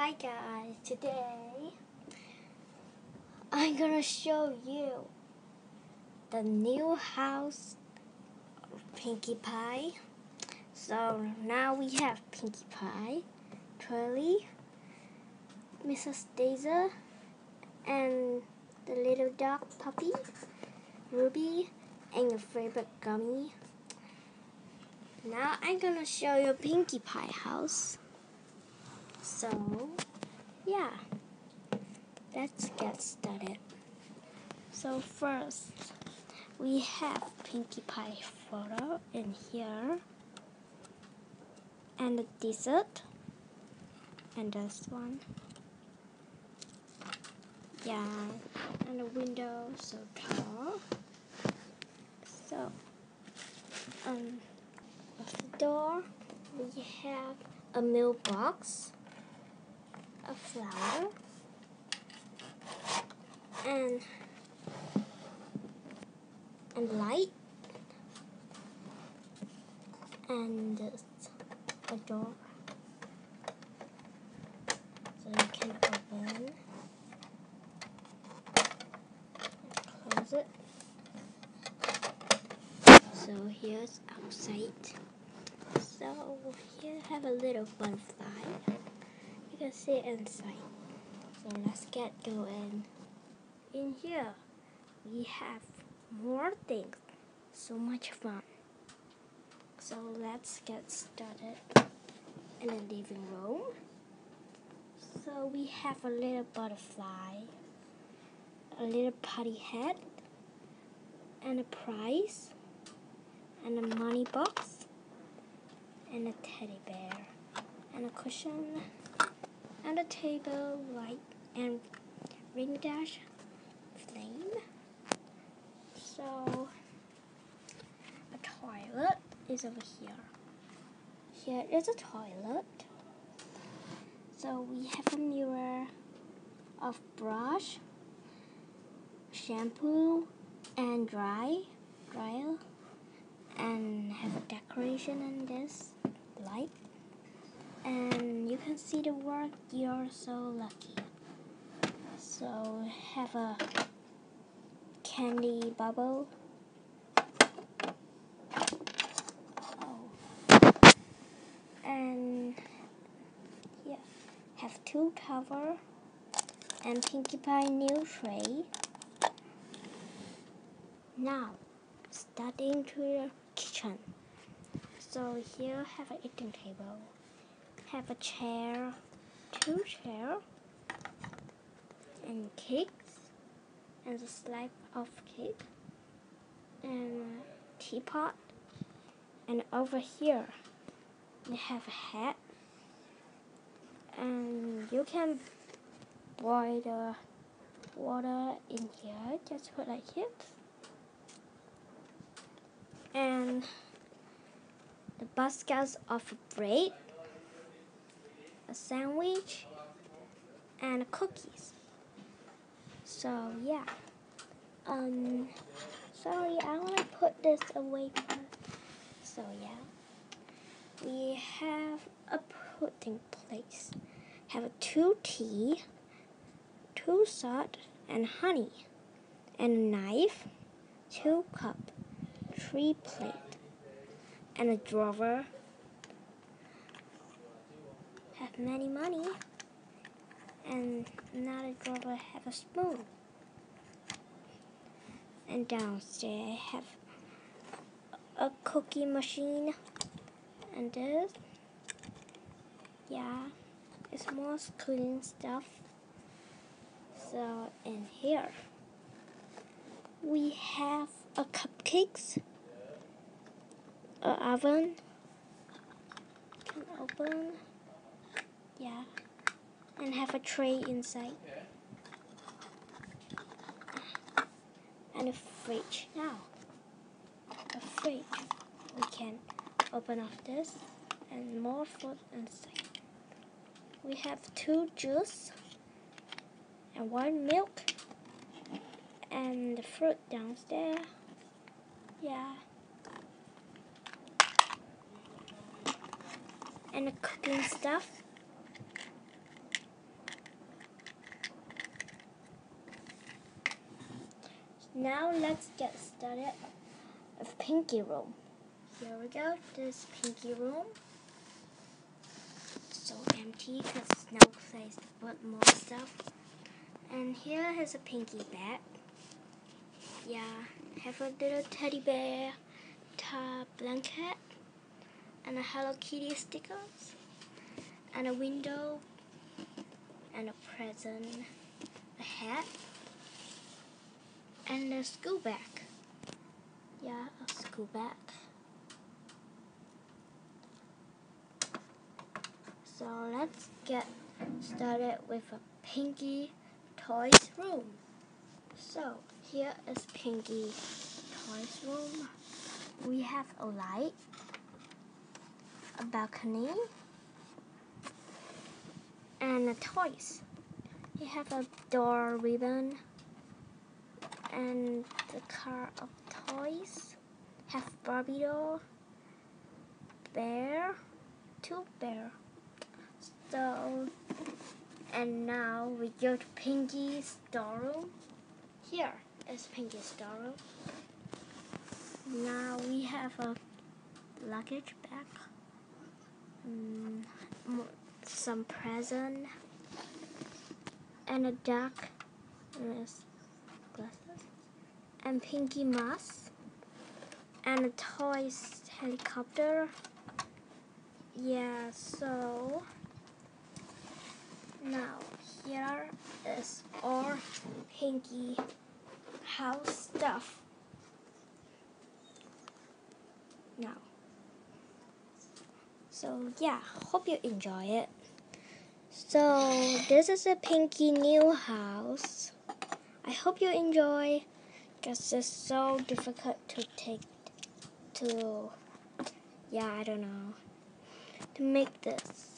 Hi guys, today I'm gonna show you the new house of Pinkie Pie. So now we have Pinkie Pie, Twirly, Mrs. Daisy, and the little dog puppy, Ruby, and your favorite gummy. Now I'm gonna show you Pinkie Pie house. So, yeah, let's get started. So first, we have Pinkie Pie photo in here, and the dessert, and this one. Yeah, and the window so tall. So, um, the door, we have a mailbox a flower. And and light. And a door. So you can open close it. So here's outside. So here have a little butterfly can see inside. So let's get going. In here, we have more things. So much fun. So let's get started in the living room. So we have a little butterfly, a little putty head, and a prize, and a money box, and a teddy bear, and a cushion and a table light and ring dash flame. So a toilet is over here. Here is a toilet. So we have a mirror of brush, shampoo, and dry dryer, and have a decoration in this light and you can see the word you're so lucky. So have a candy bubble. Oh. and yeah have two tower and Pinkie Pie new tray. Now starting to the kitchen. So here have an eating table have a chair, two chair, and cakes, and a slab of cake, and a teapot, and over here we have a hat, and you can boil the water in here, just put like this, and the baskets of bread a sandwich, and cookies. So yeah. Um, sorry, I want to put this away. So yeah. We have a pudding place. Have two tea, two salt and honey, and a knife, two cup, three plate, and a drawer have many money and not a girl drawer have a spoon. And downstairs I have a cookie machine and this yeah it's more clean stuff so in here we have a cupcakes a oven can open yeah. And have a tray inside. And a fridge. Now, a fridge. We can open up this and more food inside. We have two juice and one milk and the fruit downstairs. Yeah. And the cooking stuff now let's get started with Pinkie Room. Here we go, this Pinkie Room. So empty because no place to put more stuff. And here is a Pinkie bag. Yeah, have a little teddy bear, top blanket, and a Hello Kitty stickers, and a window, and a present, a hat and a school bag. Yeah, a school bag. So let's get started with a Pinkie Toys room. So here is Pinkie Toys room. We have a light, a balcony, and a toys. We have a door ribbon and the car of toys have Barbie doll, bear, two bear. So, and now we go to Pinkie's storeroom. Here is Pinkie's storeroom. Now we have a luggage bag, um, some present, and a duck. And and Pinkie Mouse and a toys helicopter. Yeah, so now here is our Pinkie house stuff. Now, so yeah, hope you enjoy it. So this is a Pinkie new house. I hope you enjoy. Because it's so difficult to take to yeah I don't know to make this.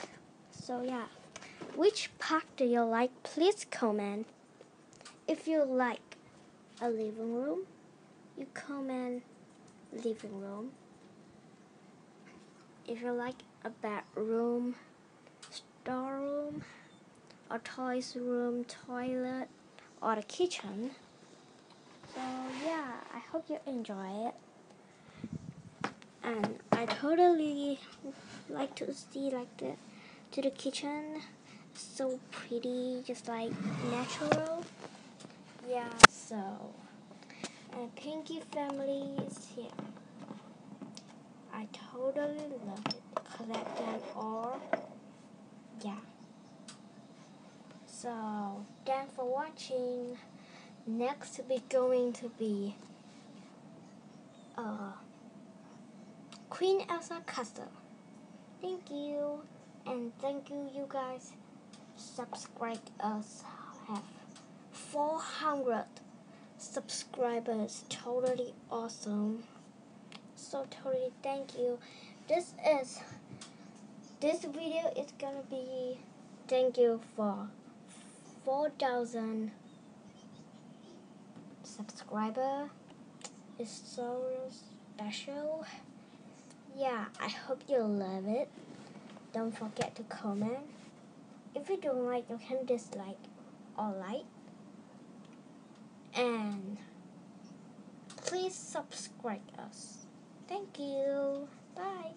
So yeah. Which part do you like? Please comment. If you like a living room you comment living room. If you like a bedroom storeroom a toys room toilet or the kitchen. So yeah, I hope you enjoy it. And I totally like to see like the to the kitchen. So pretty, just like natural. Yeah, so and Pinkie family is here. I totally love it. Collect them all. Yeah. So, thanks for watching. Next, we're going to be uh, Queen Elsa Castle. Thank you, and thank you, you guys. Subscribe us. Have 400 subscribers. Totally awesome. So totally thank you. This is this video is gonna be thank you for 4,000 subscriber is so special. Yeah, I hope you love it. Don't forget to comment. If you don't like, you can dislike or like. And please subscribe us. Thank you. Bye.